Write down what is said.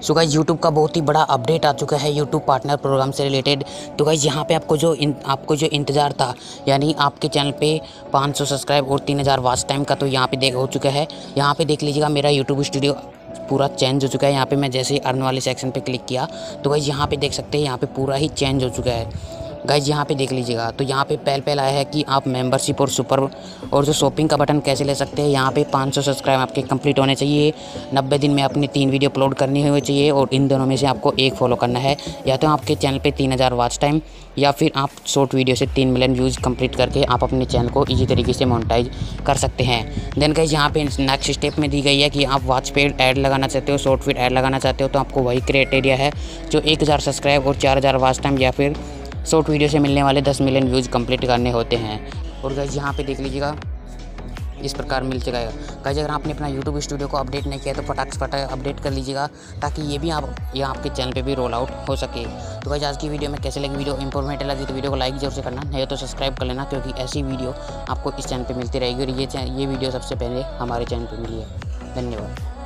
So guys YouTube का बहुत ही बड़ा अपडेट आ चुका है यूट्यूब पार्टनर प्रोग्राम से रिलेटेड तो गाइज़ यहाँ पे आपको जो इन, आपको जो इंतज़ार था यानी आपके चैनल पे 500 सब्सक्राइब और 3000 वाच टाइम का तो यहाँ पे देख हो चुका है। यहाँ पे देख लीजिएगा मेरा यूट्यूब स्टूडियो पूरा चेंज हो चुका है। यहाँ पे मैं जैसे ही अर्न वाले सेक्शन पे क्लिक किया तो गाइज़ यहाँ पे देख सकते हैं यहाँ पर पूरा ही चेंज हो चुका है। गाइज़ यहाँ पे देख लीजिएगा। तो यहाँ पे पहल पहल आया है कि आप मेंबरशिप और सुपर और जो शॉपिंग का बटन कैसे ले सकते हैं, यहाँ पे 500 सब्सक्राइब आपके कंप्लीट होने चाहिए। 90 दिन में अपनी तीन वीडियो अपलोड करनी होनी चाहिए और इन दोनों में से आपको एक फॉलो करना है। या तो आपके चैनल पे 3000 वॉच टाइम या फिर आप शॉर्ट वीडियो से तीन मिलियन व्यूज़ कंप्लीट करके आप अपने चैनल को ईजी तरीके से मोनिटाइज कर सकते हैं। देन गाइज़ यहाँ पे नेक्स्ट स्टेप में दी गई है कि आप वॉच पे ऐड लगाना चाहते हो शॉर्ट फ़ीड ऐड लगाना चाहते हो तो आपको वही क्राइटेरिया है जो एक हज़ार सब्सक्राइब और चार वॉच टाइम या फिर शॉर्ट वीडियो से मिलने वाले 10 मिलियन व्यूज़ कंप्लीट करने होते हैं। और गाइज़ यहाँ पे देख लीजिएगा, इस प्रकार मिल जाएगा गाइज़ अगर आपने अपना यूट्यूब स्टूडियो को अपडेट नहीं किया तो फटाक फटाक अपडेट कर लीजिएगा, ताकि ये भी आप, ये आपके चैनल पे भी रोल आउट हो सके। तो गाइज़ आज की वीडियो में कैसे लगी वीडियो इंफॉर्मेटिव लगी तो वीडियो को लाइक ज़रूर से करना, नहीं तो सब्सक्राइब कर लेना, क्योंकि ऐसी वीडियो आपको इस चैनल पर मिलती रहेगी। और ये ये वीडियो सबसे पहले हमारे चैनल पर मिली है। धन्यवाद।